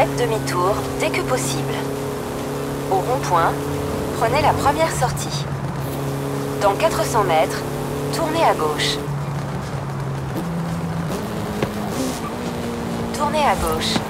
faites demi-tour dès que possible. Au rond-point, prenez la première sortie. Dans 400 mètres, tournez à gauche. Tournez à gauche.